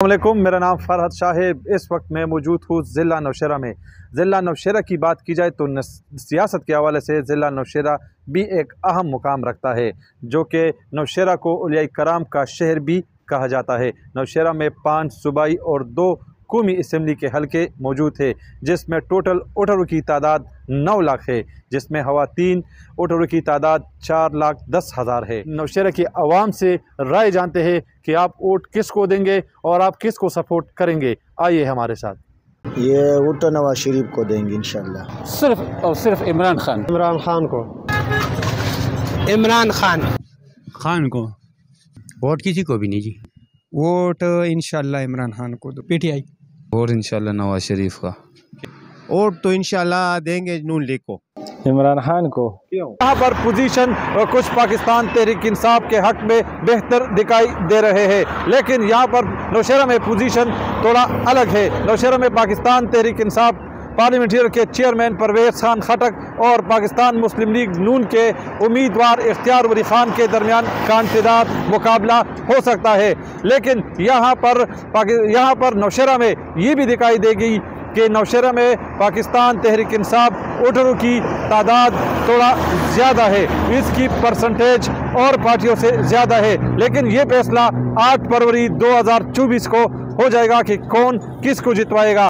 अल्लाम मेरा नाम फ़रहत शाहिब इस वक्त मैं मौजूद हूँ ज़िला नौशेरा में। ज़िला नौशेरा की बात की जाए तो सियासत के हवाले से ज़िला नौशेरा भी एक अहम मुकाम रखता है, जो कि नौशेरा को उलिया कराम का शहर भी कहा जाता है। नौशेरा में पाँच सूबाई और दो कौमी इसम्बली के हलके मौजूद थे जिसमें टोटल वोटरों की तादाद नौ लाख है जिसमें तीन वोटरों की तादाद चार लाख दस हज़ार है। नौशहरा की आवाम से राय जानते हैं कि आप वोट किस को देंगे और आप किस को सपोर्ट करेंगे। आइए हमारे साथ। ये वोट तो नवाज़ शरीफ को देंगे इंशाल्लाह। सिर्फ़ और सिर्फ़ इमरान खान। इमरान खान को। इमरान खान। खान को? वोट किसी को भी नहीं जी। वोट इंशाल्लाह इमरान खान को दो। पीटीआई। और इनशाला नवाज़ शरीफ का। और तो इनशाला देंगे नून लीग को। इमरान खान को। यहाँ पर पोजीशन कुछ पाकिस्तान तहरीक इंसाफ के हक में बेहतर दिखाई दे रहे हैं। लेकिन यहाँ पर नौशहरा में पोजीशन थोड़ा अलग है। नौशहरा में पाकिस्तान तहरीक इंसाफ पार्लियामेंटियर के चेयरमैन परवेज खान खटक और पाकिस्तान मुस्लिम लीग नून के उम्मीदवार इख्तियार वली खान के दरमियान कांटेदार मुकाबला हो सकता है। लेकिन यहाँ पर यहाँ पर नौशहरा में ये भी दिखाई देगी कि नौशहरा में पाकिस्तान तहरीक इंसाफ वोटरों की तादाद थोड़ा ज़्यादा है। इसकी परसेंटेज और पार्टियों से ज़्यादा है। लेकिन ये फैसला 8 फरवरी 2024 को हो जाएगा कि कौन किस को जितवाएगा।